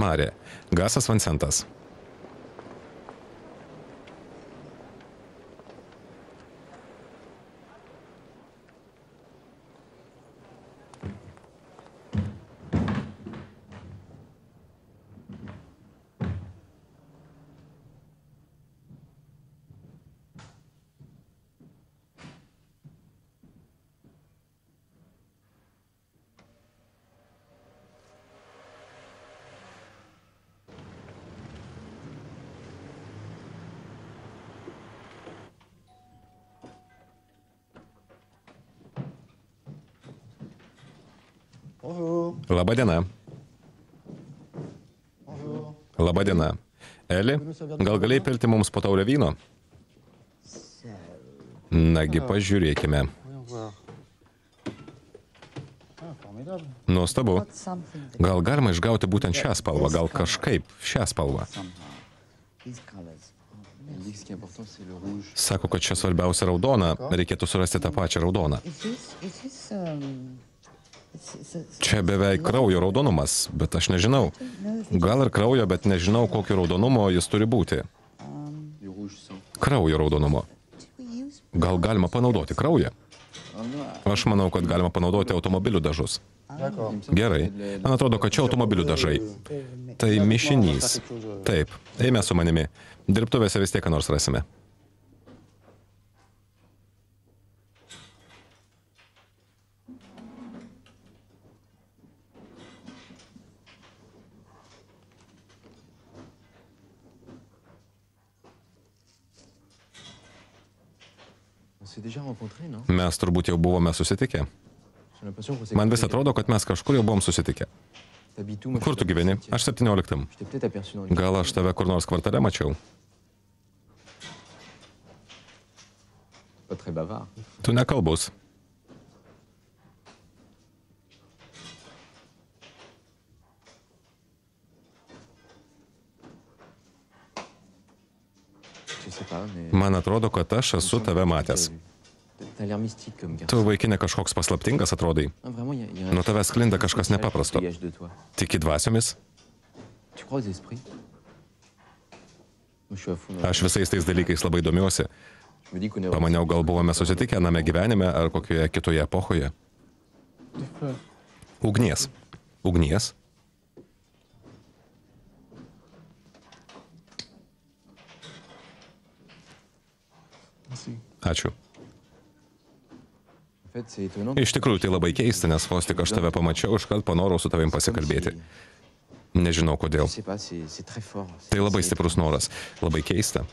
Marė. Gasas Vancentas. Labą dieną. Labą dieną. Eli, gal galėjai pilti mums po taurę vyno? Nagi, pažiūrėkime. Ah. Nuostabu. Gal galima išgauti būtent šią spalvą, gal kažkaip šią spalvą. Sako, kad čia svarbiausia raudona, reikėtų surasti tą pačią raudoną. Čia beveik kraujo raudonumas, bet aš nežinau. Gal ir kraujo, bet nežinau, kokio raudonumo jis turi būti. Kraujo raudonumo. Gal galima panaudoti kraują? Aš manau, kad galima panaudoti automobilių dažus. Gerai. Man atrodo, kad čia automobilių dažai. Tai mišinys. Taip, eime su manimi. Dirbtuvėse vis tiek ką nors rasime. Mes turbūt jau buvome susitikę. Man vis atrodo, kad mes kažkur jau buvom susitikę. Kur tu gyveni? Aš 17. Je t'ai Gal aš tave kur nors kvartale mačiau? Tu nekalbus. Je sais pas, mais. Man atrodo, kad aš esu tave matęs. Tu vaikinė kažkoks paslaptingas atrodai. Ah, Nuo tavęs sklinda kažkas nepaprasto. Tiki dvasiomis? Aš visais tais dalykais labai domiuosi. Pamaniau, gal buvome susitikę name gyvenime ar kokioje kitoje epochoje. Ugnies. Ugnies. Ačiū. Étonnant. Iš tikrųjų, tai labai keista, nes vos tik aš tave pamačiau, iškart panorau su tavim pasikalbėti. Nežinau kodėl. Tai labai stiprus noras. Labai keista.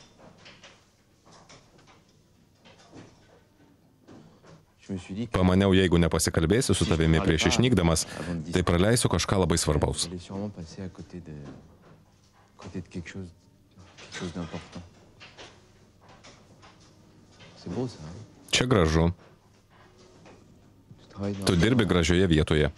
Pamaniau, jeigu nepasikalbėsiu su tavimi prieš išnykdamas, tai praleisiu kažką labai svarbaus. C'est beau ça. hein Čia gražu. Tu travailles dans. Tu dirbi gražioje vietoje.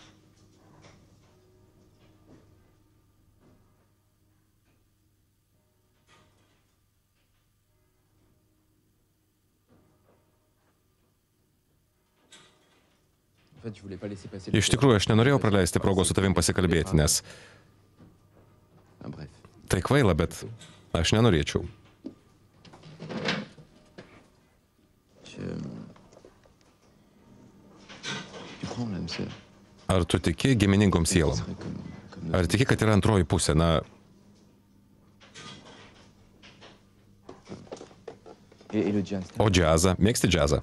En fait, je voulais pas laisser passer. Iš tikrųjų, aš nenorėjau praleisti progos su tavim pasikalbėti, nes Ah, bref. tai kvaila, bet aš nenorėčiau. Je... Tu prends l'âme sœur. Ar tu tiki giminingom sielom? Ar tiki, kad yra antroji pusė? Na, o džiazą? Mėgsti džiazą?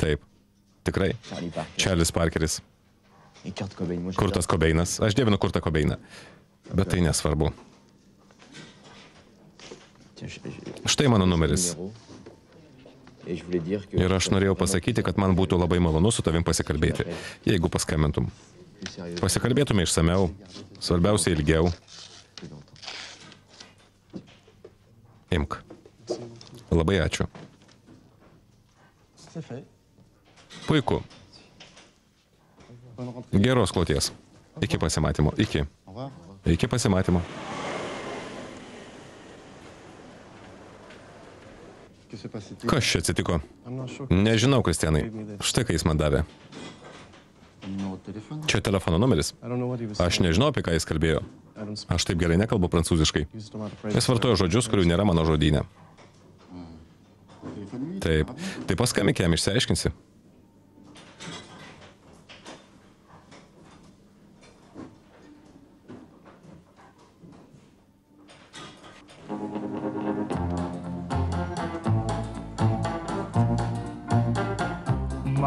Taip. Tikrai. Čarlis Parkeris. Kurtas Kobeinas. Aš dievinu Kurtą Kobeiną. Bet tai nesvarbu. Štai mano numeris. Ir aš norėjau pasakyti, kad man būtų labai malonu su tavim pasikalbėti, jeigu paskambintum. Pasikalbėtume išsameu, svarbiausia ilgiau. Imk. Labai ačiū. Puiku. Geros kloties. Iki pasimatymo. Iki. Iki pasimatymo. Kas čia atsitiko? Nežinau, Kristianai. Štai ką jis man davė. Čia telefono numeris. Aš nežinau, apie ką jis kalbėjo. Aš taip gerai nekalbu prancūziškai. Jis vartoja žodžius, kurių nėra mano žodyne. Téléphone-lui, Taip. Tai paskambink jam, išsiaiškinsi.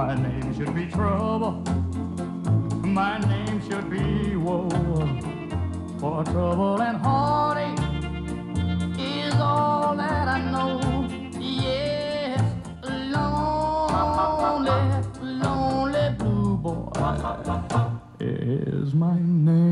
My name should be trouble. My name should be woe. For trouble and heartache is all that I know. Yes, lonely, lonely blue boy is my name.